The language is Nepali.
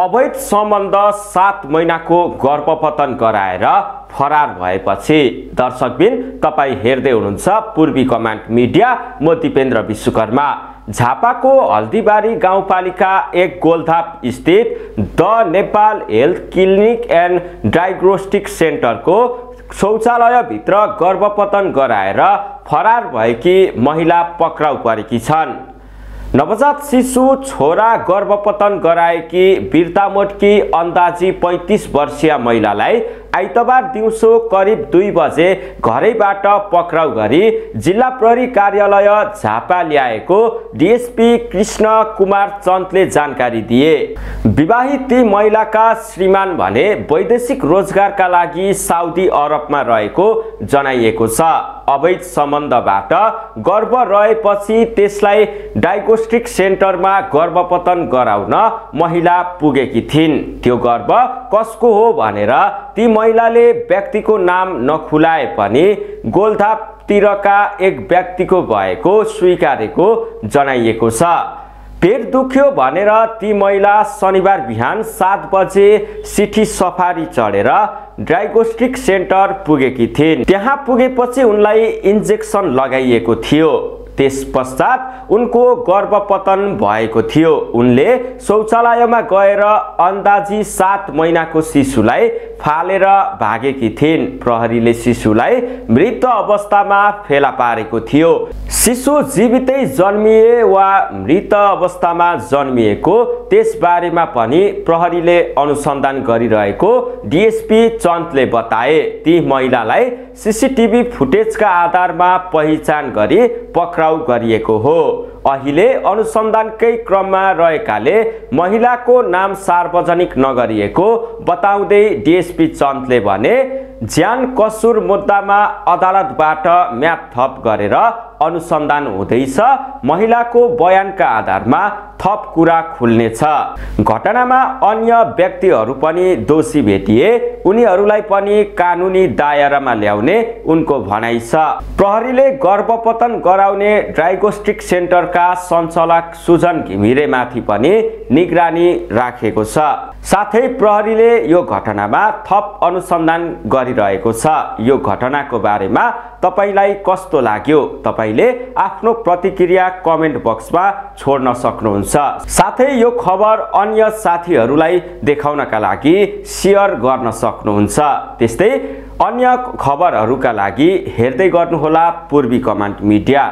अवैध सम्बन्ध सात महिनाको गर्भपतन गराएर फरार भएपछि दर्शकबिन तपाईँ हेर्दै हुनुहुन्छ पूर्वी कमान्ड मिडिया। म दिपेन्द्र विश्वकर्मा। झापाको हल्दीबारी गाउँपालिका एक गोलधाप स्थित the Nepal health clinic and diagnostic सेन्टरको शौचालयभित्र गर्भपतन गराएर फरार भएकी महिला पक्राउ परेकी छन्। नवजात शिशु छोरा गर्भपतन गराएकी बिर्तामोटकी अन्दाजी पैँतिस वर्षीय महिलालाई आइतबार दिउँसो करिब दुई बजे घरैबाट पक्राउ गरी जिल्ला प्रहरी कार्यालय झापा ल्याएको डिएसपी कृष्ण कुमार चन्दले जानकारी दिए। विवाहित ती महिलाका श्रीमान भने वैदेशिक रोजगारका लागि साउदी अरबमा रहेको जनाइएको छ। अवैध सम्बन्धबाट गर्भ रहेपछि त्यसलाई डायग्नोस्टिक सेन्टरमा गर्भपतन गराउन महिला पुगेकी थिइन्। त्यो गर्भ कसको हो भनेर ती महिलाले व्यक्तिको नाम नखुलाए पनि गोलधापतिरका एक व्यक्तिको भएको स्वीकारेको जनाइएको छ। पेट दुख्यो भनेर ती महिला शनिबार बिहान सात बजे सिठी सफारी चढेर डायग्नोस्टिक सेन्टर पुगेकी थिइन्। त्यहाँ पुगेपछि उनलाई इन्जेक्सन लगाइएको थियो। त्यस पश्चात उनको गर्भपतन भएको थियो। उनले शौचालयमा गएर अन्दाजी सात महिनाको शिशुलाई फालेर भागेकी थिइन्। प्रहरीले शिशुलाई मृत अवस्थामा फेला पारेको थियो। शिशु जीवितै जन्मिए वा मृत अवस्थामा जन्मिएको त्यसबारेमा पनि प्रहरीले अनुसन्धान गरिरहेको डिएसपी चन्दले बताए। ती महिलालाई सिसिटिभी फुटेजका आधारमा पहिचान गरी पक्राउ गरिएको हो। अहिले अनुसन्धानकै क्रममा रहेकाले महिलाको नाम सार्वजनिक नगरिएको बताउँदै डिएसपी चन्दले भने ज्यान कसुर मुद्दामा अदालतबाट म्याद थप गरेर अनुसन्धान हुँदैछ महिलाको बयानका आधारमा थप कुरा खुल्नेछ। घटनामा अन्य व्यक्तिहरू पनि दोषी भेटिए उनीहरूलाई पनि कानुनी दायरामा ल्याउने उनको भनाइ छ। प्रहरीले गर्भपतन गराउने डायग्नोस्टिक सेन्टरका सञ्चालक सुजन घिमिरेमाथि पनि निगरानी राखेको छ। साथै प्रहरीले यो घटनामा थप अनुसन्धान गरिरहेको छ। यो घटनाको बारेमा तपाईँलाई कस्तो लाग्यो? तपाईँले आफ्नो प्रतिक्रिया कमेन्ट बक्समा छोड्न सक्नुहुन्छ। साथै यो खबर अन्य साथीहरूलाई देखाउनका लागि सेयर गर्न सक्नुहुन्छ। त्यस्तै अन्य खबरहरूका लागि हेर्दै गर्नुहोला पूर्वी कमान्ड मिडिया।